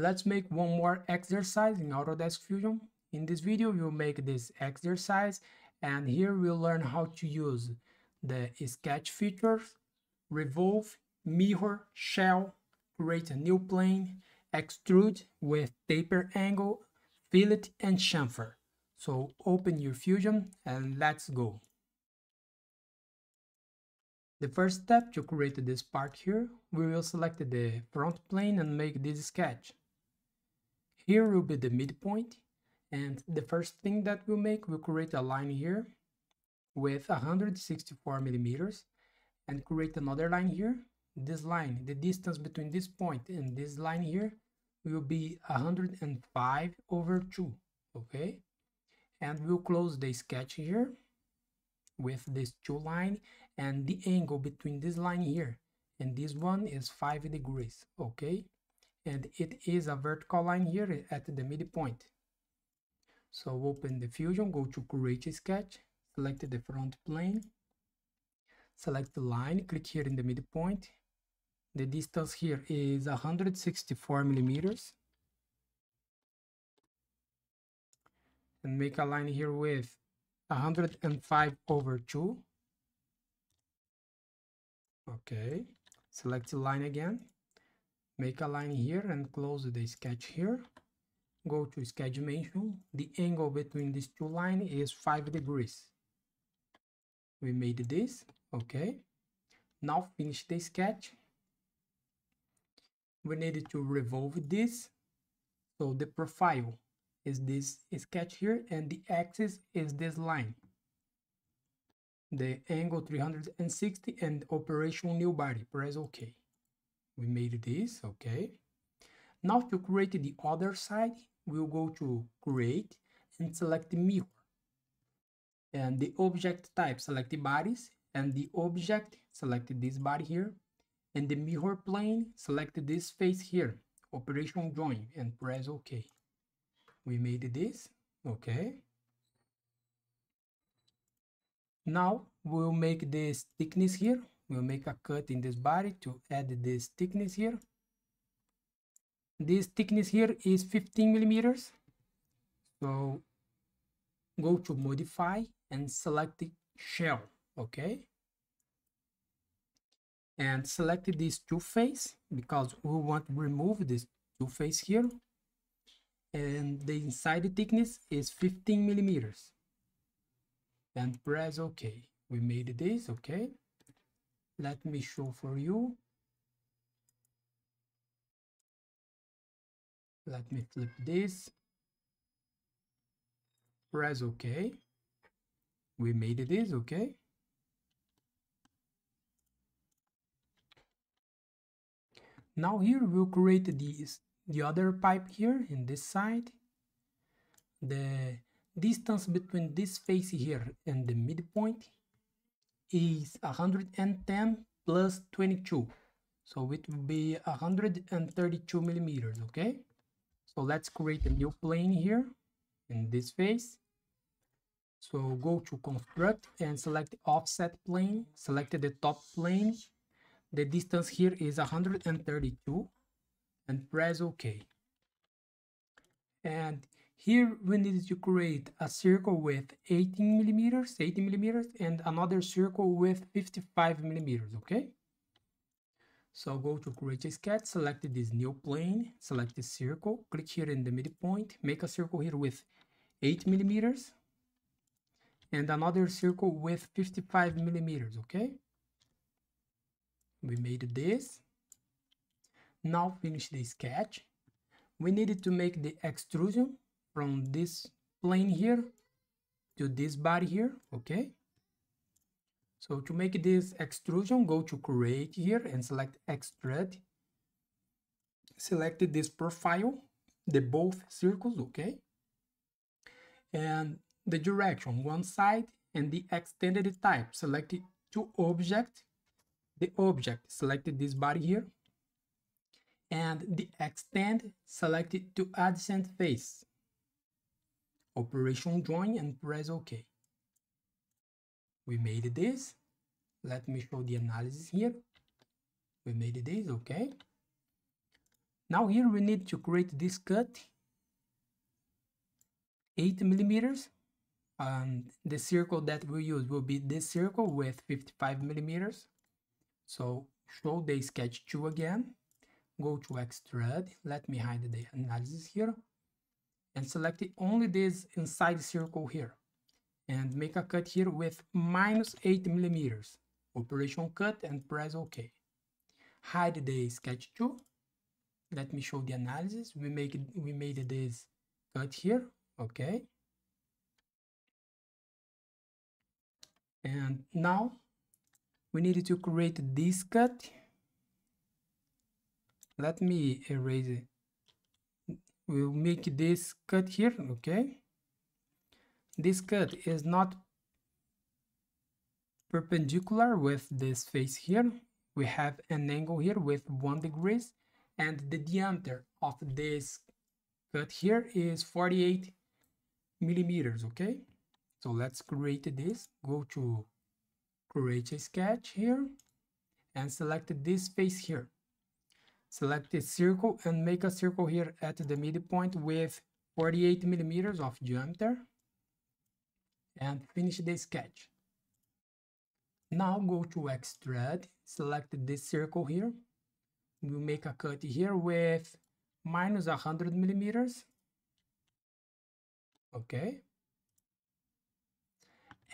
Let's make one more exercise in Autodesk Fusion. In this video, we'll make this exercise and here we'll learn how to use the sketch features, revolve, mirror, shell, create a new plane, extrude with taper angle, fillet and chamfer. So open your Fusion and let's go. The first step to create this part here, we will select the front plane and make this sketch. Here will be the midpoint and the first thing that we'll make, we'll create a line here with 164 millimeters and create another line here. This line, the distance between this point and this line here will be 105 over 2, okay? And we'll close the sketch here with this two line and the angle between this line here and this one is 5 degrees okay and it is a vertical line here at the midpoint. So open the fusion go to create sketch select the front plane select the line click here in the midpoint. The distance here is 164 millimeters. And make a line here with 105 over 2 okay select the line again make a line here and close the sketch here. Go to sketch dimension. The angle between these two lines is five degrees. We made this okay. Now finish the sketch. We need to revolve this. So the profile is this sketch here and the axis is this line. The angle 360 and operation new body press ok we made this okay? Now to create the other side we'll go to create and select mirror. And the object type select the bodies and the object select this body here. And the mirror plane select this face here operation join and press ok we made this okay? Now we'll make this thickness here we'll make a cut in this body to add this thickness here. This thickness here is 15 millimeters. So go to modify and select the shell okay? And select this two face because we want to remove this two face here. And the inside thickness is 15 millimeters. And press ok we made this okay let me show for you. Let me flip this. Press ok. We made this okay now here we'll create this the other pipe here in this side. The distance between this face here and the midpoint is 110 plus 22 so it will be 132 millimeters okay? So let's create a new plane here in this face. So go to construct and select offset plane select the top plane. The distance here is 132 and press ok and here we need to create a circle with 18 millimeters, 18 millimeters, and another circle with 55 millimeters, okay? So go to create a sketch, select this new plane, select the circle, click here in the midpoint, make a circle here with 8 millimeters, and another circle with 55 millimeters, okay? We made this. Now finish the sketch. We needed to make the extrusion from this plane here to this body here okay? So to make this extrusion go to create here and select extrude. Select this profile the both circles okay? And the direction one side and the extended type. Selected to object. The object selected this body here. And the extend selected to adjacent face Operation join and press OK. We made this. Let me show the analysis here. We made this, okay. Now here we need to create this cut 8 millimeters and the circle that we use will be this circle with 55 millimeters so show the sketch 2 again go to extrude let me hide the analysis here and select only this inside circle here. And make a cut here with minus 8 millimeters. Operation cut and press ok. Hide the sketch 2 let me show the analysis. We make it, we made this cut here. Okay and now we need to create this cut. Let me erase it we'll make this cut here okay? This cut is not perpendicular with this face here. We have an angle here with one degrees and the diameter of this cut here is 48 millimeters okay? So let's create this. Go to create a sketch here and select this face here select a circle and make a circle here at the midpoint with 48 millimeters of diameter and finish the sketch. Now go to extrude select this circle here. We'll make a cut here with minus 100 millimeters. Okay.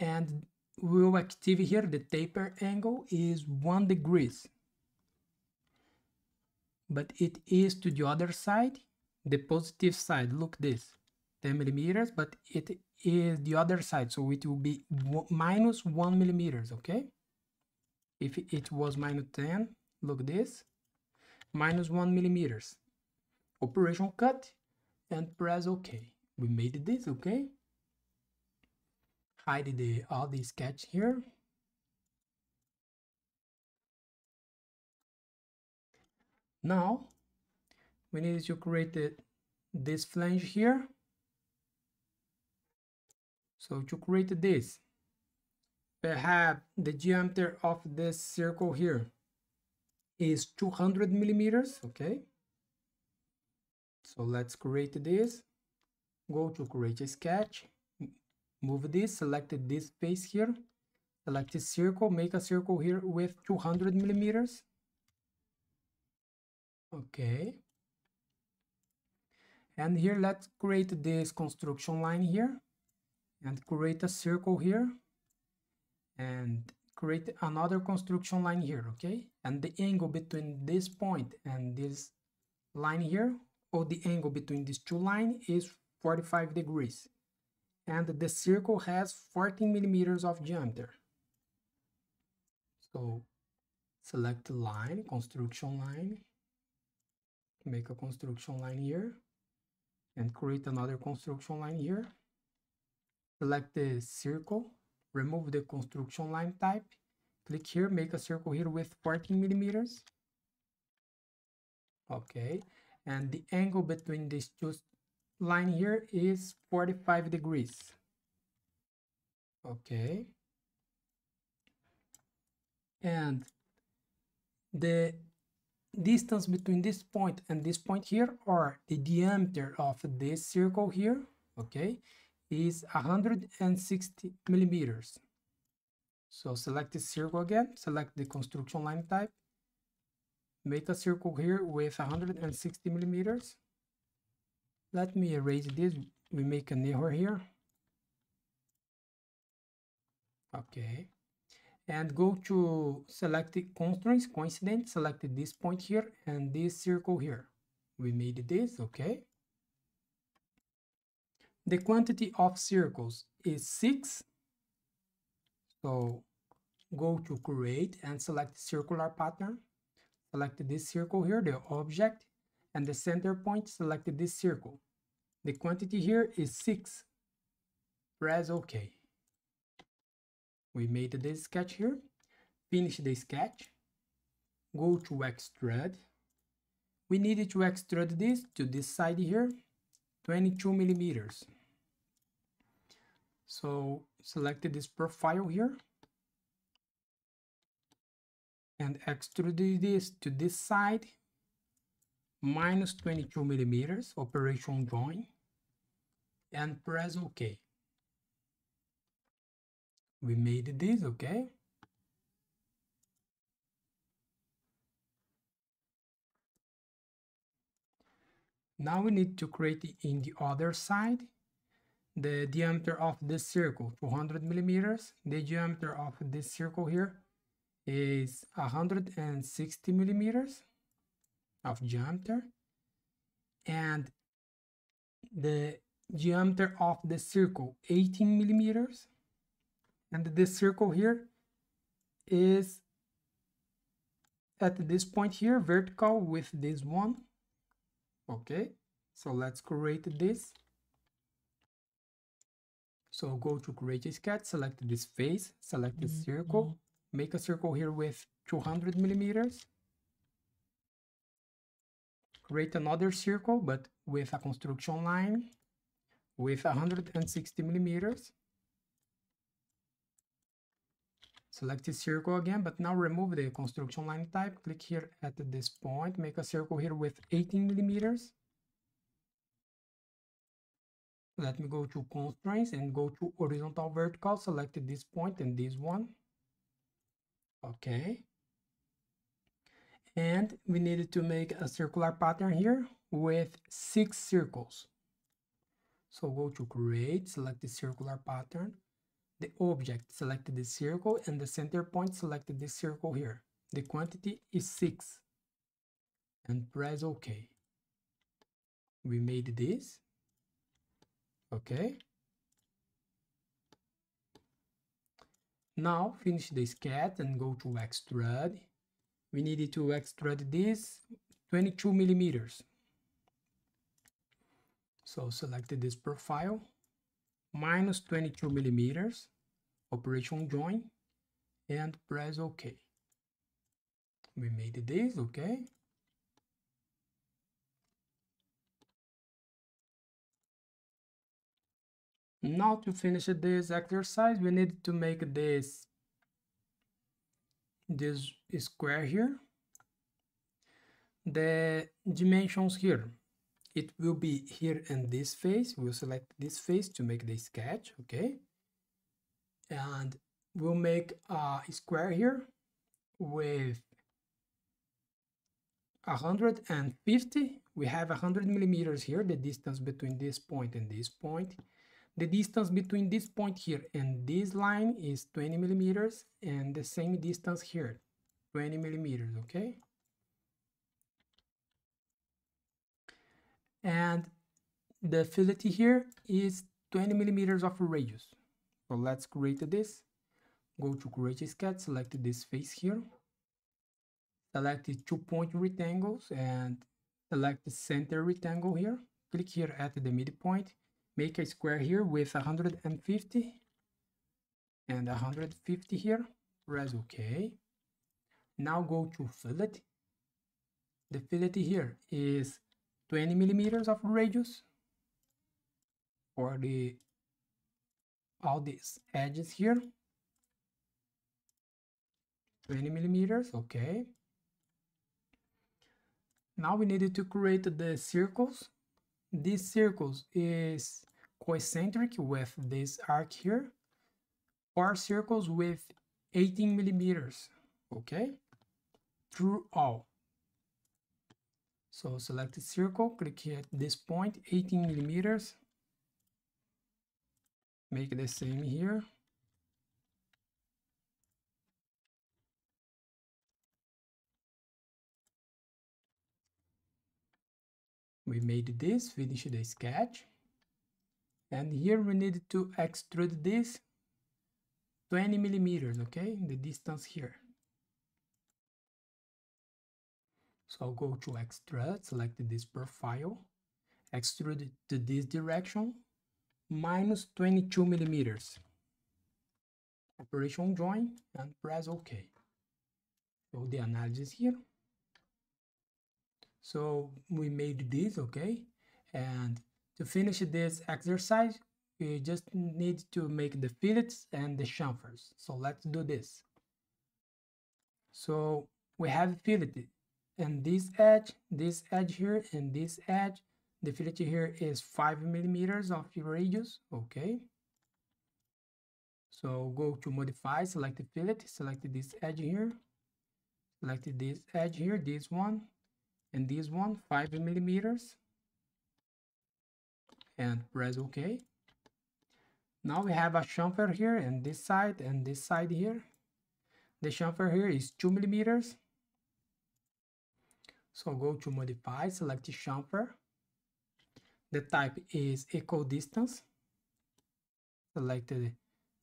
And we'll active here the taper angle is one degrees but it is to the other side the positive side. Look this 10 millimeters but it is the other side so it will be minus one millimeters okay? If it was minus 10 look this minus one millimeters. Operation cut and press ok. We made this okay? Hide the all the sketch here now we need to create this flange here. So to create this we have the diameter of this circle here is 200 millimeters okay? So let's create this. Go to create a sketch. Move this select this face here. Select a circle make a circle here with 200 millimeters okay. And here let's create this construction line here and create a circle here and create another construction line here okay? And the angle between this point and this line here or the angle between these two lines is 45 degrees. And the circle has 14 millimeters of diameter. So select line construction line make a construction line here and create another construction line here. Select the circle remove the construction line type. Click here make a circle here with 14 millimeters. Okay and the angle between these two line here is 45 degrees. Okay. And the distance between this point and this point here or the diameter of this circle here okay is 160 millimeters. So select the circle again select the construction line type make a circle here with 160 millimeters. Let me erase this we make an error here. Okay and go to select the constraints coincident select this point here and this circle here. We made this okay. The quantity of circles is six. So go to create and select circular pattern. Select this circle here the object and the center point select this circle. The quantity here is six. Press ok we made this sketch here. Finish the sketch. Go to extrude we needed to extrude this to this side here 22 millimeters. So select this profile here. And extrude this to this side. Minus 22 millimeters, operation join, and press OK. We made this, okay? Now we need to create in the other side the diameter of this circle 200 millimeters. The diameter of this circle here is 160 millimeters of diameter. And the diameter of the circle 18 millimeters and this circle here is at this point here vertical with this one. Okay so let's create this. So go to create a sketch select this face select the circle. Mm-hmm. make a circle here with 200 millimeters. Create another circle but with a construction line with 160 millimeters select the circle again but now remove the construction line type. Click here at this point. Make a circle here with 18 millimeters. Let me go to constraints and go to horizontal vertical. Select this point and this one. Okay. And we needed to make a circular pattern here with six circles. So go to create select the circular pattern the object selected the circle and the center point selected the circle here. The quantity is six. And press ok. We made this. Okay now finish the sketch and go to extrude. We needed to extrude this 22 millimeters. So select this profile. Minus 22 millimeters operation join and press ok. We made this okay now to finish this exercise we need to make this this square here. The dimensions here. It will be here in this face. We'll select this face to make the sketch okay and we'll make a square here with 150 we have 100 millimeters here the distance between this point and this point. The distance between this point here and this line is 20 millimeters and the same distance here 20 millimeters okay? And the fillet here is 20 millimeters of radius so let's create this. Go to create sketch select this face here. Select the two point rectangles and select the center rectangle here. Click here at the midpoint. Make a square here with 150 and 150 here. Press ok. Now go to fillet. The fillet here is 20 millimeters of radius for the all these edges here. 20 millimeters okay. Now we needed to create the circles. These circles is concentric with this arc here. Or circles with 18 millimeters okay through all. So select the circle click here at this point 18 millimeters make the same here. We made this finish the sketch. And here we need to extrude this 20 millimeters okay? The distance here. So I'll go to extrude select this profile extrude to this direction minus 22 millimeters. Operation join and press ok. So the analysis here. So we made this okay and to finish this exercise we just need to make the fillets and the chamfers. So let's do this. So we have filleted. And this edge this edge here and this edge the fillet here is five millimeters of radius okay? So go to modify select the fillet select this edge here select this edge here this one and this one five millimeters and press ok. Now we have a chamfer here and this side and this side here. The chamfer here is two millimeters. So go to modify select the chamfer the type is equal distance. Select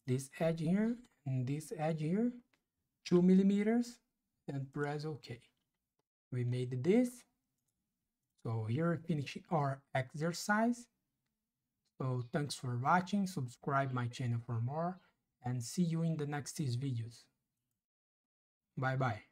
this edge here and this edge here two millimeters and press ok. We made this. So here we finish our exercise. So thanks for watching. Subscribe my channel for more and see you in the next videos. Bye bye